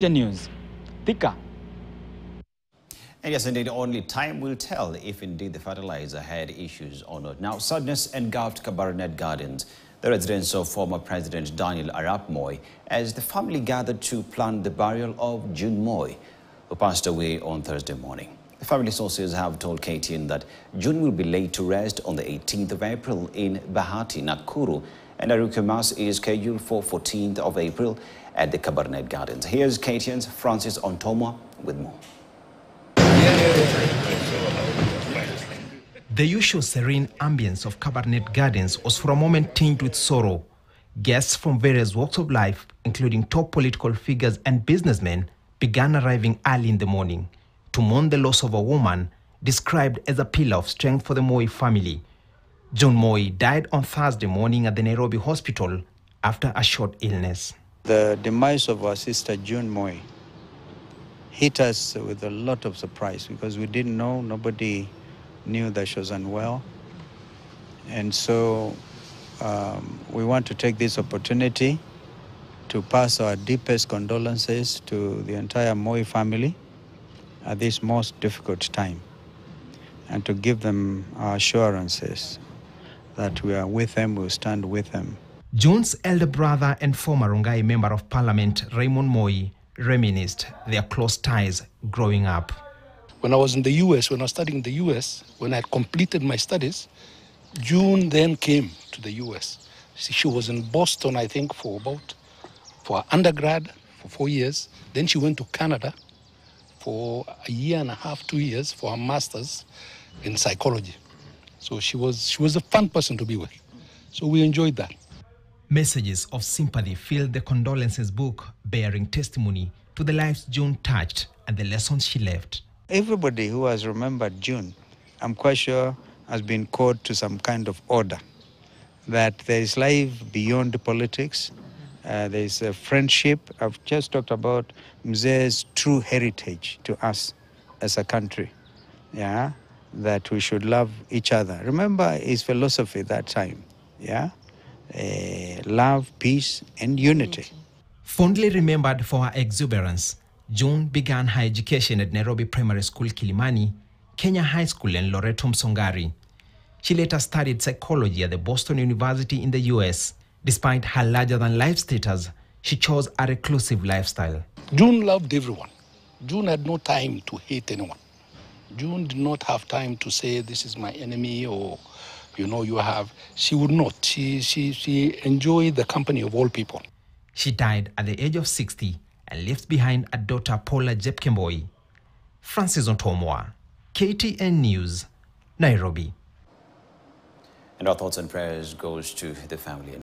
News. Thika. And yes, indeed, only time will tell if indeed the fertilizer had issues or not. Now, sadness engulfed Kabarnet Gardens, the residence of former President Daniel Arap Moi, as the family gathered to plan the burial of June Moi, who passed away on Thursday morning. Family sources have told KTN that June will be laid to rest on the 18th of April in Bahati, Nakuru, and a Mass is scheduled for 14th of April at the Kabarnet Gardens. Here's KTN's Francis Ontomwa with more. The usual serene ambience of Kabarnet Gardens was for a moment tinged with sorrow. Guests from various walks of life, including top political figures and businessmen, began arriving early in the morning to mourn the loss of a woman described as a pillar of strength for the Moi family. June Moi died on Thursday morning at the Nairobi hospital after a short illness. The demise of our sister June Moi hit us with a lot of surprise because we didn't know, nobody knew that she was unwell. And so um, we want to take this opportunity to pass our deepest condolences to the entire Moi family at this most difficult time and to give them our assurances that we are with them, we'll stand with them. June's elder brother and former Rongai Member of Parliament, Raymond Moi, reminisced their close ties growing up. When I was in the US, when I was studying in the US, when I had completed my studies, June then came to the US. She was in Boston, I think, for about for undergrad for four years. Then she went to Canada for a year and a half, two years for her master's in psychology. So she was she was a fun person to be with. So we enjoyed that. Messages of sympathy filled the condolences book, bearing testimony to the lives June touched and the lessons she left. Everybody who has remembered June, I'm quite sure, has been called to some kind of order. That there is life beyond politics. Uh, there is a friendship. I've just talked about Mzee's true heritage to us as a country. Yeah, that we should love each other. Remember his philosophy that time. Yeah, uh, love, peace, and unity. Fondly remembered for her exuberance, June began her education at Nairobi Primary School Kilimani, Kenya High School, and Loreto Msongari. She later studied psychology at the Boston University in the US. Despite her larger than life status, she chose a reclusive lifestyle. June loved everyone. June had no time to hate anyone. June did not have time to say, This is my enemy, or, you know, you have. She would not. She, she, she enjoyed the company of all people. She died at the age of 60 and left behind a daughter, Paula Jepkemboi. Francis Ontomwa, KTN News, Nairobi. And our thoughts and prayers goes to the family.